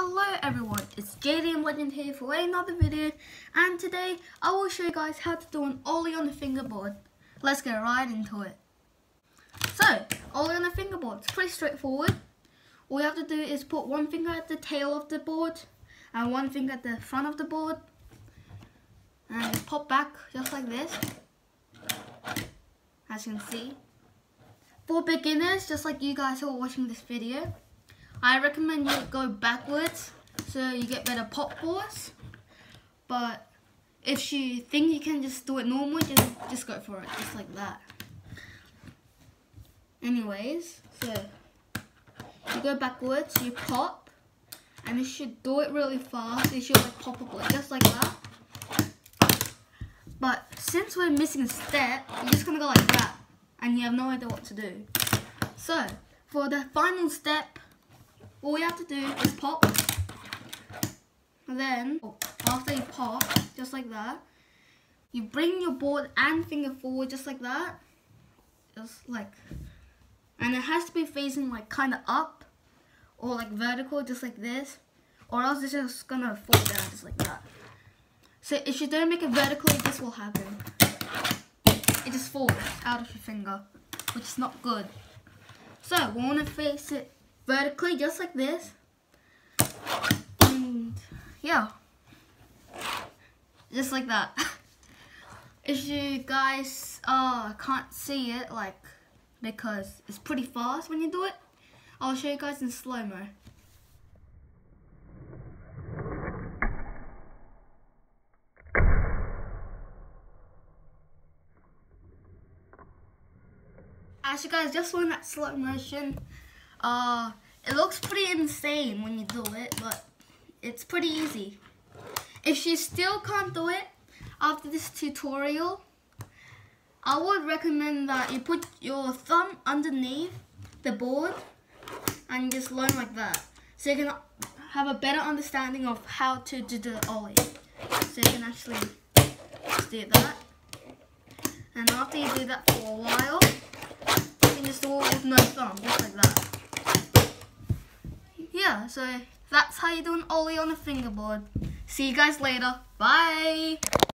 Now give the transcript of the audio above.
Hello everyone, it's JDM Legend here for another video and today I will show you guys how to do an ollie on the fingerboard. Let's get right into it. So, ollie on the fingerboard, it's pretty straightforward. All you have to do is put one finger at the tail of the board and one finger at the front of the board and pop back just like this as you can see. For beginners, just like you guys who are watching this video, I recommend you go backwards so you get better pop force. But if you think you can just do it normally, just, just go for it, just like that. Anyways, so you go backwards, you pop, and you should do it really fast. You should like pop up just like that. But since we're missing a step, you're just gonna go like that, and you have no idea what to do. So for the final step, all you have to do is pop. And then, oh, after you pop, just like that, you bring your board and finger forward just like that. Just like, and it has to be facing like kind of up or like vertical just like this or else it's just gonna fall down just like that. So if you don't make it vertically, this will happen. It just falls out of your finger, which is not good. So we want to face it vertically just like this. And yeah, just like that. if you guys uh, can't see it, like, because it's pretty fast when you do it, I'll show you guys in slow-mo. As you guys just in that slow motion, uh, it looks pretty insane when you do it, but it's pretty easy. If you still can't do it after this tutorial, I would recommend that you put your thumb underneath the board and just learn like that. So you can have a better understanding of how to do the ollie. So you can actually do that. And after you do that for a while, you can just do it with no thumb, just like that yeah, so that's how you do an ollie on a fingerboard. See you guys later. Bye.